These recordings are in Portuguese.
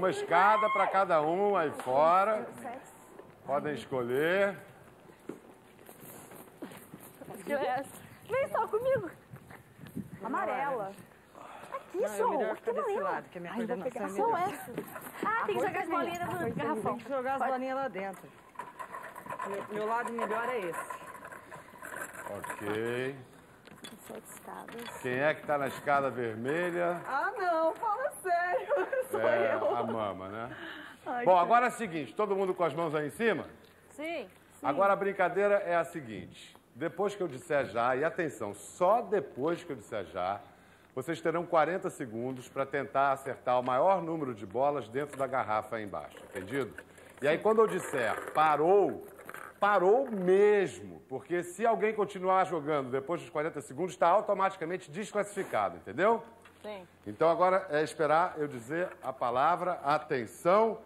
Uma escada para cada um aí fora. Podem escolher. Vem só comigo. Amarela. Aqui, Não, é Sol. melhor ficar desse amarela. lado, que a minha coordenação pegar é melhor. essa. Ah, tem que jogar as bolinhas no garrafão. Tem que jogar as bolinhas lá dentro. Meu, meu lado melhor é esse. Ok. Sete escadas. Quem é que tá na escada vermelha? Ah, não, fala sério. Sou É eu. a mama, né? Bom, agora é o seguinte, todo mundo com as mãos aí em cima? Sim. Agora a brincadeira é a seguinte: depois que eu disser já, e atenção, só depois que eu disser já, vocês terão 40 segundos para tentar acertar o maior número de bolas dentro da garrafa aí embaixo, entendido? E aí quando eu disser parou, parou mesmo, porque se alguém continuar jogando depois dos 40 segundos, está automaticamente desclassificado, entendeu? Sim. Então agora é esperar eu dizer a palavra, atenção,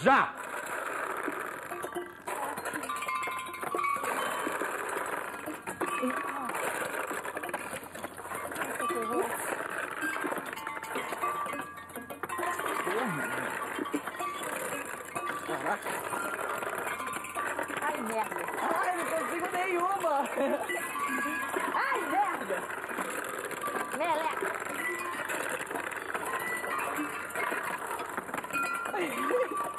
já! Ai, merda. Ai, não consigo nenhuma. Ai, merda. Meleca.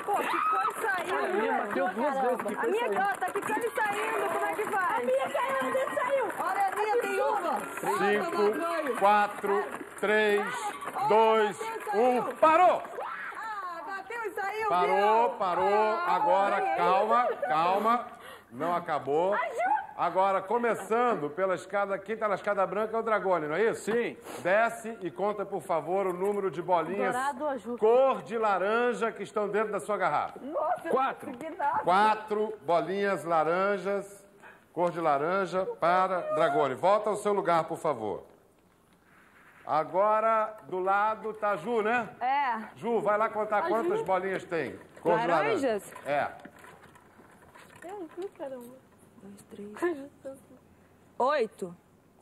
Pô, que cor saiu? minha bateu duas vezes, que A minha aqui, ó, tá ficando e saindo. Como é que faz? A minha caiu, a minha saiu. Olha, a minha tem uma. Cinco, quatro, três, dois, um, parou! Ah, bateu e saiu, Parou, parou. Ah, Agora, calma, calma. Não acabou. Agora, começando pela escada. Quem tá na escada branca é o Dragone, não é isso? Sim. Desce e conta, por favor, o número de bolinhas Dourado cor de laranja que estão dentro da sua garrafa. Nossa, eu Quatro. não consegui nada. Quatro bolinhas laranjas, cor de laranja, para Dragone. Volta ao seu lugar, por favor. Agora, do lado tá Ju, né? É. Ju, vai lá contar quantas bolinhas tem. Cor de laranja. Laranjas? É. Oito.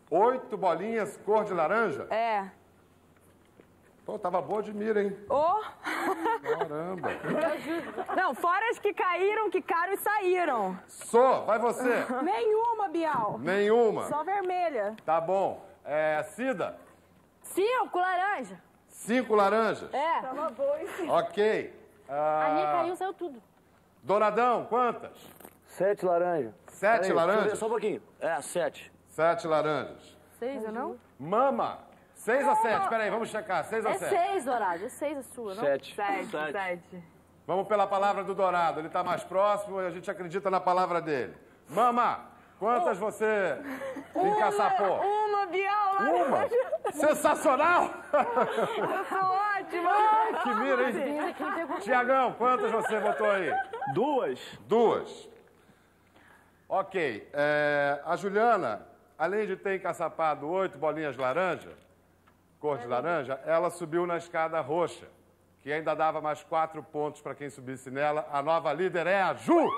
Oito bolinhas, cor de laranja? É. Pô, tava boa de mira, hein? Ô. Caramba. Não, fora as que caíram, que caram e saíram. Só, vai você. Nenhuma, Bial. Nenhuma. Só vermelha. Tá bom. É, Cida, Cinco, laranja. cinco laranjas. É. Tava boa, hein? Ok. A minha Ah, caiu, saiu tudo. Douradão, quantas? Sete laranja. Sete Peraí, laranjas? Só um pouquinho. É, sete. Sete laranjas. Seis, ou não? Mama, seis ou sete? Peraí, vamos checar. Seis ou É sete? seis, Dourado. É seis a sua, não? Sete. Sete, Sete. sete. Vamos pela palavra do Dourado. Ele está mais próximo e a gente acredita na palavra dele. Mama, quantas você encaçapou? Uma, Bial. Uma? Sensacional! Eu sou ótima. que mira, hein? Tiagão, quantas você botou aí? Duas. Duas. Ok. é, a Juliana, além de ter encaçapado oito bolinhas laranja, cor de laranja, ela subiu na escada roxa, que ainda dava mais quatro pontos para quem subisse nela. A nova líder é a Ju!